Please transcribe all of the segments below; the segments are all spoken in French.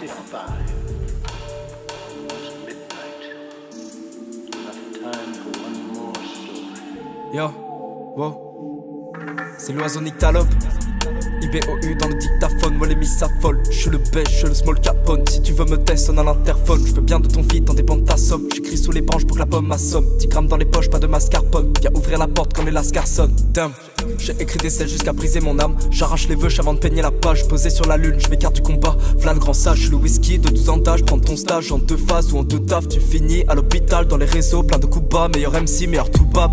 Yo, wow. C'est l'oiseau Nyctalope. IBOU dans le dictaphone, Je le beige, je le small capone. Si tu veux me tester, sonne à l'interphone. Je veux bien de ton feed, t'en dépend de ta somme. J'écris sous les branches pour que la pomme m'assomme. 10 grammes dans les poches, pas de mascarpone. Viens ouvrir la porte comme les lascarson. Damn. J'ai écrit des selles jusqu'à briser mon âme. J'arrache les vœux avant de peigner la page. Posé sur la lune, je m'écarte du combat. V'là le grand sage, je le whisky de 12 ans d'âge. Prends ton stage en deux phases ou en deux taf. Tu finis à l'hôpital, dans les réseaux, plein de coups bas. Meilleur MC, meilleur tout bab.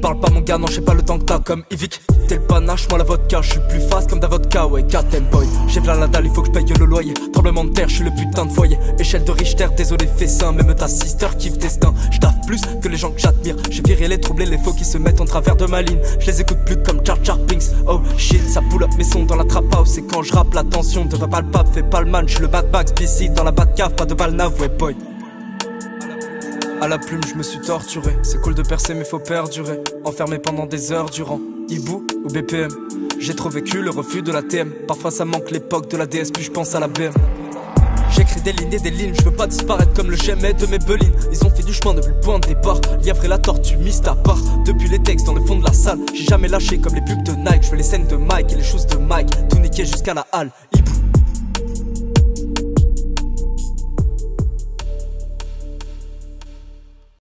Parle pas mon gars, non, j'ai pas le temps que t'as comme Ivic. T'es le panache, moi la vodka, je suis plus fast comme vodka, ouais, cat boy. J'ai plein la dalle, il faut que je paye le loyer. Tremblement de terre, je suis le putain de foyer. Échelle de Richter, désolé, fessin. Même ta sister kiffe destin. J'taffe plus que les gens que j'admire. J'ai viré les troublés, les faux qui se mettent en travers de ma ligne. Je les écoute plus comme Jar Jar Pinks. Oh shit, ça pull up mes sons dans la trap house. Et quand je rappe, la tension devrait pas le pape, fais pas le man. Je le bags, BC dans la bad cave, pas de balle ouais, boy. À la plume, je me suis torturé. C'est cool de percer, mais faut perdurer. Enfermé pendant des heures durant. Hibou ou BPM. J'ai trop vécu le refus de la TM. Parfois ça manque l'époque de la DS, puis je pense à la BM. J'écris des lignes et des lignes, je veux pas disparaître comme le jamais de mes belines. Ils ont fait du chemin depuis le point de départ. Lièvre et la tortue mise à part. Depuis les textes dans le fond de la salle, j'ai jamais lâché comme les pubs de Nike. Je veux les scènes de Mike et les choses de Mike. Tout niqué jusqu'à la halle.